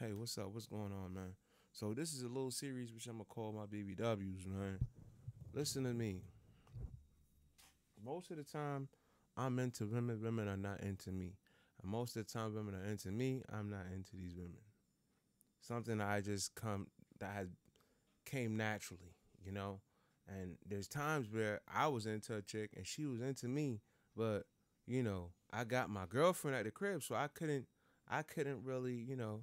Hey, what's up? What's going on, man? So this is a little series which I'm gonna call my BBWs, man. Listen to me. Most of the time, I'm into women. Women are not into me. And most of the time, women are into me. I'm not into these women. Something I just come that has came naturally, you know. And there's times where I was into a chick and she was into me, but you know, I got my girlfriend at the crib, so I couldn't I couldn't really, you know,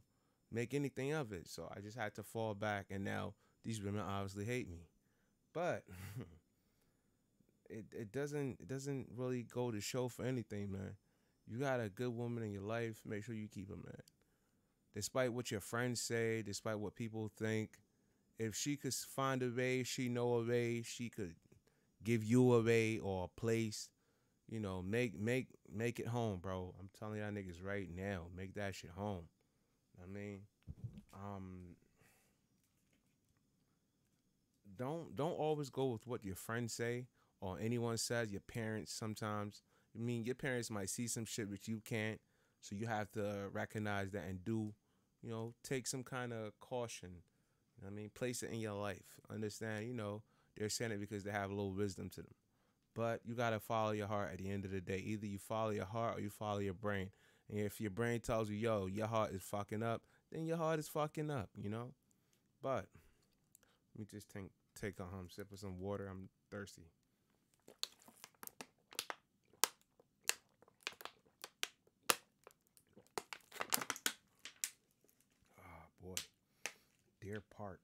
make anything of it. So I just had to fall back and now these women obviously hate me. But it it doesn't it doesn't really go to show for anything, man. You got a good woman in your life, make sure you keep her, man. Despite what your friends say, despite what people think, if she could find a way, she know a way, she could give you a way or a place you know, make make make it home, bro. I'm telling y'all niggas right now, make that shit home. I mean, um, don't don't always go with what your friends say or anyone says. Your parents sometimes. I mean, your parents might see some shit which you can't, so you have to recognize that and do, you know, take some kind of caution. You know I mean, place it in your life. Understand? You know, they're saying it because they have a little wisdom to them. But you gotta follow your heart at the end of the day. Either you follow your heart or you follow your brain. And if your brain tells you, yo, your heart is fucking up, then your heart is fucking up, you know? But let me just take take a hum, sip of some water. I'm thirsty. Ah, oh, boy. Deer Park.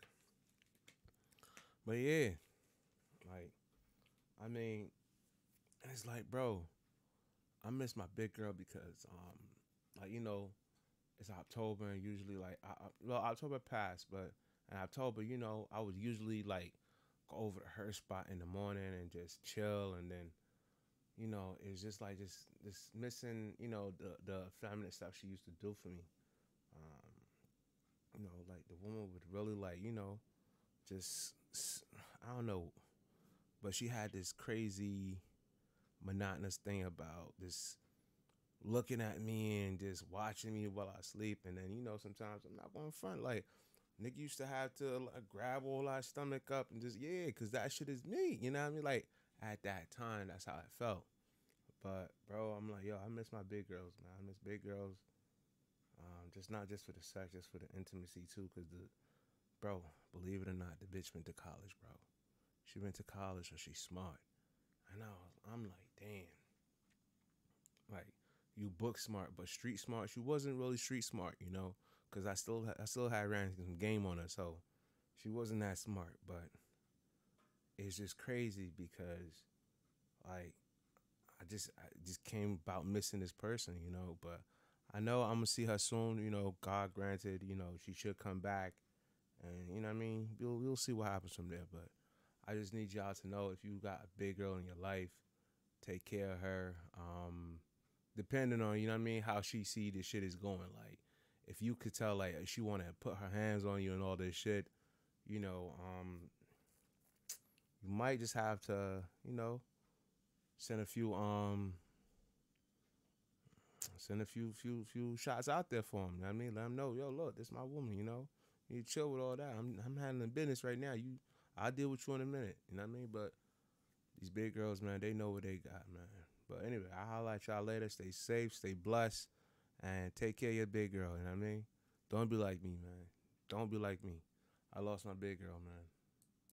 But yeah, like, I mean, it's like, bro, I miss my big girl because, um, like you know, it's October and usually like, I, well, October passed, but in October, you know, I would usually like go over to her spot in the morning and just chill, and then, you know, it's just like just just missing, you know, the the feminine stuff she used to do for me. Um, you know, like the woman would really like, you know, just I don't know, but she had this crazy monotonous thing about just looking at me and just watching me while I sleep. And then, you know, sometimes I'm not going front. Like, nigga used to have to like, grab all our stomach up and just, yeah, because that shit is me. You know what I mean? Like, at that time, that's how it felt. But, bro, I'm like, yo, I miss my big girls, man. I miss big girls. Um, just not just for the sex, just for the intimacy, too. Because, the, bro, believe it or not, the bitch went to college, bro. She went to college, so she's smart. And I was, I'm like, damn. Like, you book smart, but street smart. She wasn't really street smart, you know, because I still I still had ran some game on her, so she wasn't that smart. But it's just crazy because, like, I just I just came about missing this person, you know. But I know I'm gonna see her soon. You know, God granted, you know, she should come back, and you know I mean. We'll we'll see what happens from there, but. I just need y'all to know if you got a big girl in your life, take care of her. Um, depending on you know what I mean how she see this shit is going. Like if you could tell like she want to put her hands on you and all this shit, you know, um, you might just have to you know send a few um send a few few few shots out there for him. You know what I mean, let him know, yo, look, this my woman. You know, you chill with all that. I'm I'm handling business right now. You I'll deal with you in a minute. You know what I mean? But these big girls, man, they know what they got, man. But anyway, I'll highlight y'all later. Stay safe, stay blessed, and take care of your big girl. You know what I mean? Don't be like me, man. Don't be like me. I lost my big girl, man.